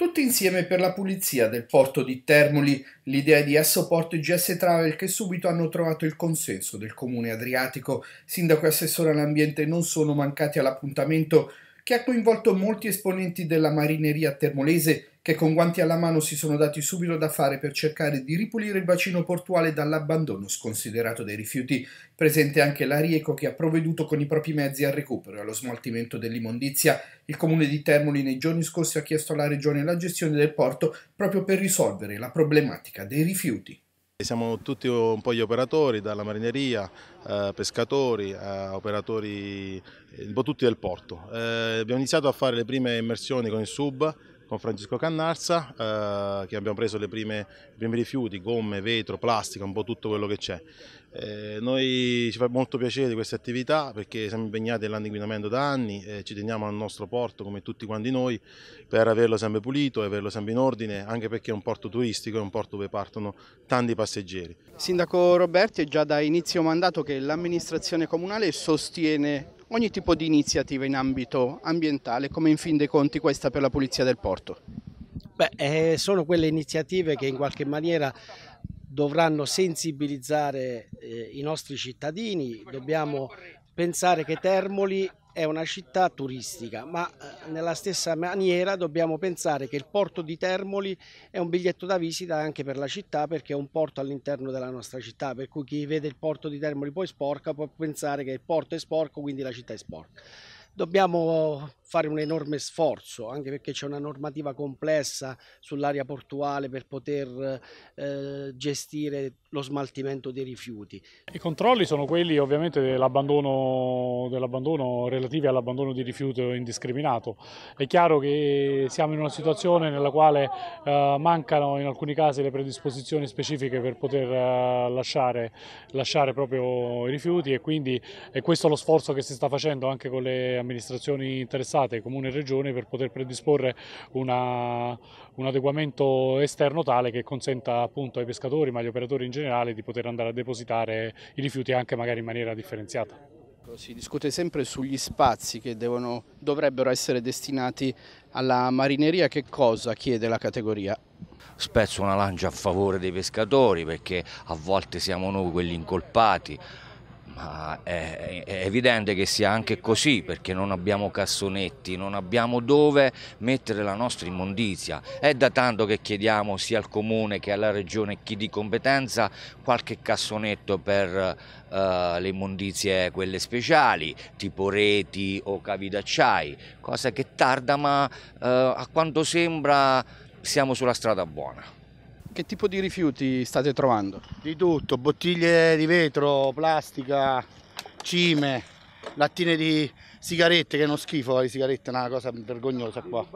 Tutti insieme per la pulizia del porto di Termoli, l'idea di Assoporto GS Travel che subito hanno trovato il consenso del comune adriatico. Sindaco e assessore all'ambiente non sono mancati all'appuntamento che ha coinvolto molti esponenti della marineria termolese che con guanti alla mano si sono dati subito da fare per cercare di ripulire il bacino portuale dall'abbandono sconsiderato dei rifiuti. Presente anche l'Arieco che ha provveduto con i propri mezzi al recupero e allo smaltimento dell'immondizia. Il comune di Termoli nei giorni scorsi ha chiesto alla regione la gestione del porto proprio per risolvere la problematica dei rifiuti. Siamo tutti un po' gli operatori, dalla marineria, eh, pescatori, eh, operatori, eh, un po' tutti del porto. Eh, abbiamo iniziato a fare le prime immersioni con il sub, con Francesco Cannarza, eh, che abbiamo preso prime, i primi rifiuti, gomme, vetro, plastica, un po' tutto quello che c'è. Eh, noi ci fa molto piacere di queste attività perché siamo impegnati nell'inquinamento da anni, eh, ci teniamo al nostro porto come tutti quanti noi per averlo sempre pulito e averlo sempre in ordine, anche perché è un porto turistico, è un porto dove partono tanti passeggeri. Sindaco Roberti è già da inizio mandato che l'amministrazione comunale sostiene ogni tipo di iniziativa in ambito ambientale, come in fin dei conti questa per la pulizia del porto? Beh, eh, sono quelle iniziative che in qualche maniera dovranno sensibilizzare eh, i nostri cittadini, dobbiamo pensare che Termoli è una città turistica, ma eh, nella stessa maniera dobbiamo pensare che il porto di Termoli è un biglietto da visita anche per la città perché è un porto all'interno della nostra città, per cui chi vede il porto di Termoli poi sporca può pensare che il porto è sporco, quindi la città è sporca. Dobbiamo fare un enorme sforzo, anche perché c'è una normativa complessa sull'area portuale per poter eh, gestire lo smaltimento dei rifiuti. I controlli sono quelli ovviamente dell'abbandono, dell relativi all'abbandono di rifiuto indiscriminato. È chiaro che siamo in una situazione nella quale eh, mancano in alcuni casi le predisposizioni specifiche per poter eh, lasciare, lasciare proprio i rifiuti e quindi è questo lo sforzo che si sta facendo anche con le amministrazioni interessate comune e regione, per poter predisporre una, un adeguamento esterno tale che consenta appunto ai pescatori, ma agli operatori in generale, di poter andare a depositare i rifiuti anche magari in maniera differenziata. Si discute sempre sugli spazi che devono, dovrebbero essere destinati alla marineria, che cosa chiede la categoria? Spezzo una lancia a favore dei pescatori perché a volte siamo noi quelli incolpati, ma è, è, evidente che sia anche così perché non abbiamo cassonetti, non abbiamo dove mettere la nostra immondizia. È da tanto che chiediamo sia al comune che alla regione chi di competenza qualche cassonetto per uh, le immondizie quelle speciali, tipo reti o cavi d'acciai, cosa che tarda ma uh, a quanto sembra siamo sulla strada buona. Che tipo di rifiuti state trovando? Di tutto, bottiglie di vetro, plastica, cime, lattine di sigarette che è uno schifo, le sigarette è una cosa vergognosa qua.